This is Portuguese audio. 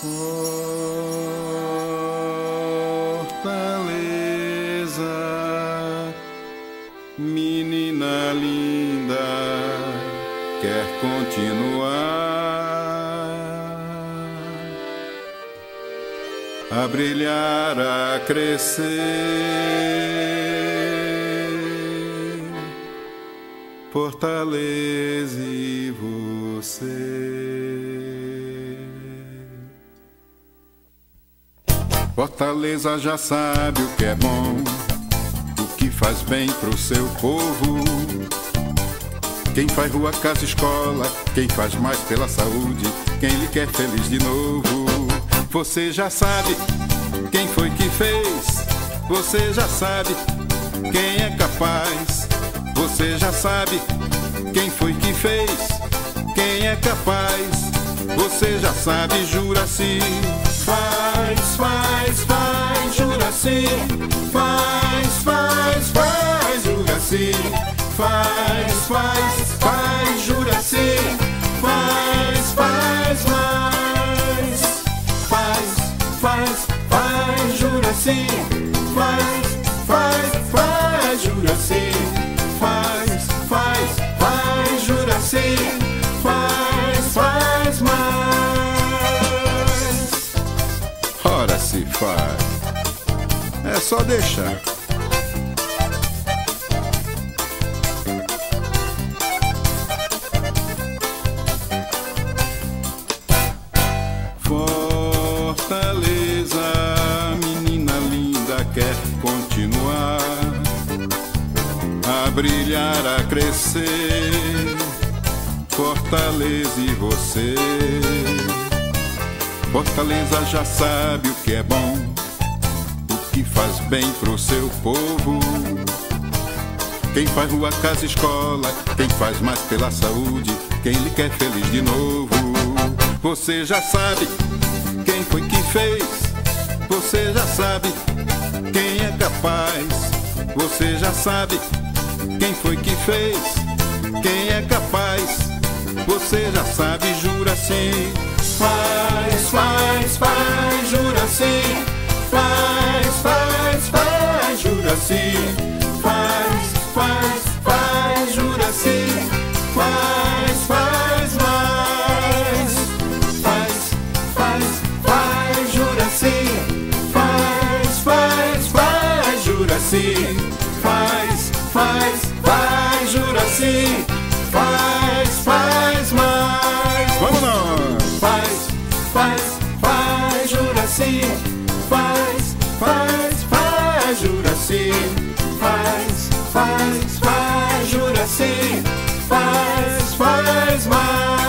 Fortaleza, menina linda, quer continuar a brilhar, a crescer. Fortaleze você. Fortaleza já sabe o que é bom, o que faz bem pro seu povo. Quem faz rua, casa, escola, quem faz mais pela saúde, quem lhe quer feliz de novo. Você já sabe quem foi que fez, você já sabe quem é capaz. Você já sabe quem foi que fez, quem é capaz. Você já sabe, jura-se. Faz, faz, faz, jura-se. Faz, faz, faz, jura-se. Faz, faz, faz, jura-se. Faz, faz. Faz, faz, faz. Faz, faz, se faz. É só deixar. Fortaleza, menina linda, quer continuar a brilhar, a crescer. Fortaleza você. Fortaleza já sabe o que é bom, o que faz bem pro seu povo. Quem faz rua, casa, escola, quem faz mais pela saúde, quem lhe quer feliz de novo. Você já sabe quem foi que fez, você já sabe quem é capaz. Você já sabe quem foi que fez, quem é capaz. Você já sabe, jura sim. Faz, faz, faz, jura sim. Faz, faz, faz, jura sim. Faz, faz, faz, jura sim. Faz, faz mais. Faz, faz, faz, jura sim. Faz, faz, faz, jura sim. Faz, faz, faz, jura sim. Faz, Juraci, faz, faz, faz, Juraci, faz, faz, faz, Juraci, faz, faz mais.